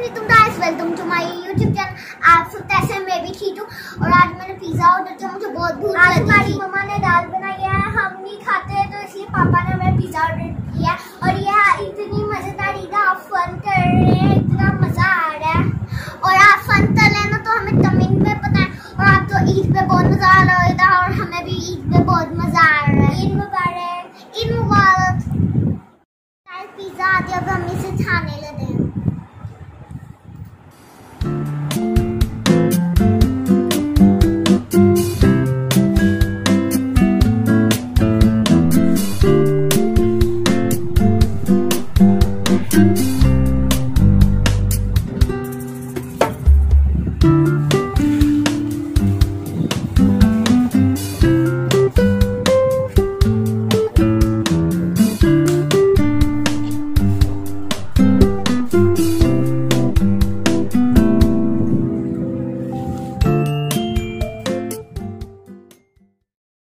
आज तो ऐसे, मैं भी ठीक हूँ। और आज मैंने पिज्जा ऑर्डर किया, मुझे बहुत भूख आज हमारी मम्मा ने दाल बनाई है, हम नहीं खाते तो इसलिए पापा ने हमें पिज्जा ऑर्डर किया। और यह इतनी मज़ेदार ईद आप फन कर रहे हैं, इतना मज़ा आ रहा है। और आप फन कर रहे ना तो हमें कमेंट में बताएँ। और आप तो ईद पे बहुत मज़ा आ रहा है और हमें भी ईद पे बहुत मज़ा आ रहा है। ईद मुबारक। मुबारक। पिज्जा अब हम इसे खाने लगे